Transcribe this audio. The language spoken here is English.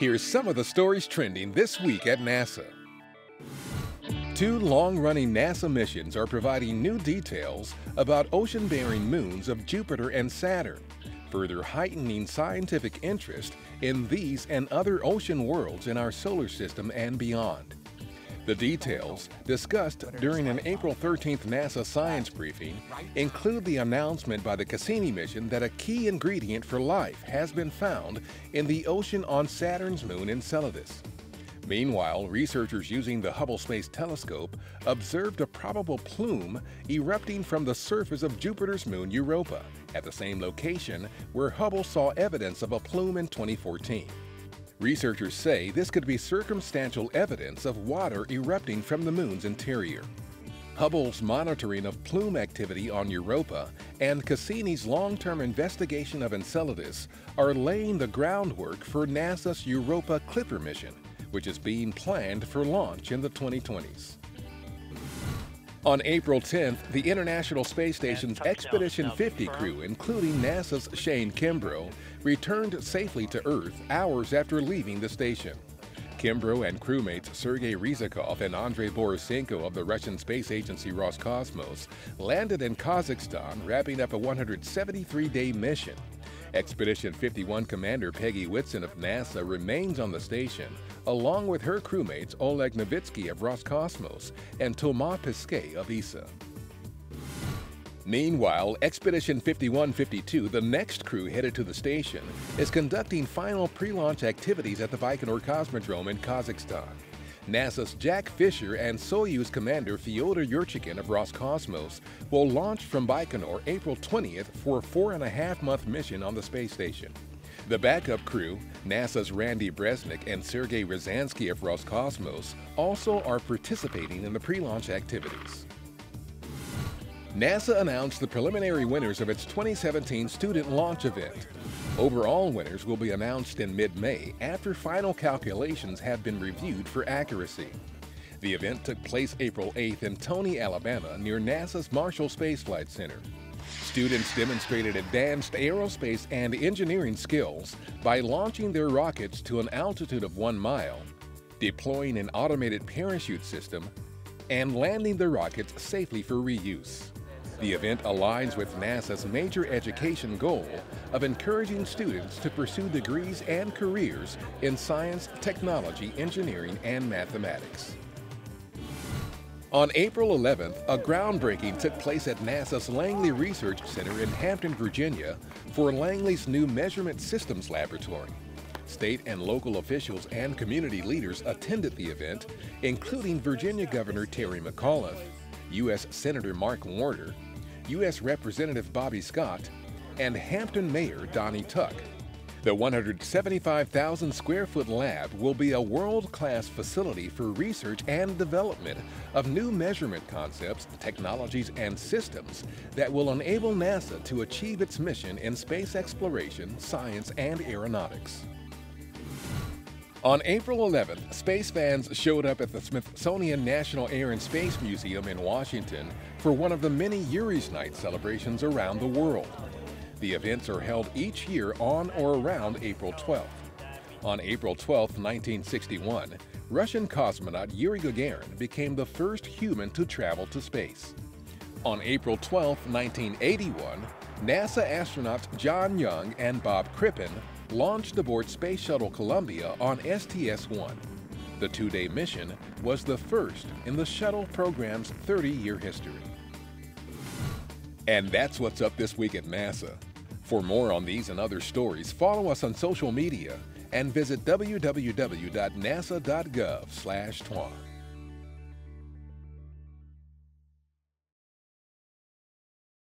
Here's some of the stories trending this week at NASA. Two long-running NASA missions are providing new details about ocean-bearing moons of Jupiter and Saturn, further heightening scientific interest in these and other ocean worlds in our solar system and beyond. The details, discussed during an April 13th NASA science briefing, include the announcement by the Cassini mission that a key ingredient for life has been found in the ocean on Saturn's moon Enceladus. Meanwhile, researchers using the Hubble Space Telescope observed a probable plume erupting from the surface of Jupiter's moon Europa, at the same location where Hubble saw evidence of a plume in 2014. Researchers say this could be circumstantial evidence of water erupting from the moon's interior. Hubble's monitoring of plume activity on Europa and Cassini's long-term investigation of Enceladus are laying the groundwork for NASA's Europa Clipper mission, which is being planned for launch in the 2020s. On April 10th, the International Space Station's Expedition 50 crew, including NASA's Shane Kimbrough, returned safely to Earth hours after leaving the station. Kimbrough and crewmates Sergei Ryzhikov and Andrei Borisenko of the Russian space agency Roscosmos landed in Kazakhstan, wrapping up a 173-day mission. Expedition 51 Commander Peggy Whitson of NASA remains on the station, along with her crewmates Oleg Novitsky of Roscosmos and Thomas Pesquet of ESA. Meanwhile, Expedition 5152, the next crew headed to the station, is conducting final pre-launch activities at the Baikonur Cosmodrome in Kazakhstan. NASA's Jack Fisher and Soyuz commander Fyodor Yurchikhin of Roscosmos will launch from Baikonur April 20th for a four and a half month mission on the space station. The backup crew, NASA's Randy Bresnik and Sergei Ryazanskiy of Roscosmos, also are participating in the pre-launch activities. NASA announced the preliminary winners of its 2017 student launch event. Overall winners will be announced in mid-May after final calculations have been reviewed for accuracy. The event took place April 8th in Toney, Alabama, near NASA's Marshall Space Flight Center. Students demonstrated advanced aerospace and engineering skills by launching their rockets to an altitude of one mile, deploying an automated parachute system, and landing the rockets safely for reuse. The event aligns with NASA's major education goal of encouraging students to pursue degrees and careers in science, technology, engineering, and mathematics. On April 11th, a groundbreaking took place at NASA's Langley Research Center in Hampton, Virginia for Langley's new Measurement Systems Laboratory. State and local officials and community leaders attended the event, including Virginia Governor Terry McAuliffe, U.S. Senator Mark Warner, U.S. Representative Bobby Scott, and Hampton Mayor Donnie Tuck. The 175,000 square foot lab will be a world class facility for research and development of new measurement concepts, technologies, and systems that will enable NASA to achieve its mission in space exploration, science, and aeronautics. On April 11th, space fans showed up at the Smithsonian National Air and Space Museum in Washington for one of the many Yuri's Night celebrations around the world. The events are held each year on or around April 12th. On April 12, 1961, Russian cosmonaut Yuri Gagarin became the first human to travel to space. On April 12, 1981, NASA astronauts John Young and Bob Crippen launched aboard Space Shuttle Columbia on STS-1. The two-day mission was the first in the shuttle program's 30-year history. And that's what's up this week at NASA. For more on these and other stories, follow us on social media and visit www.nasa.gov/twan.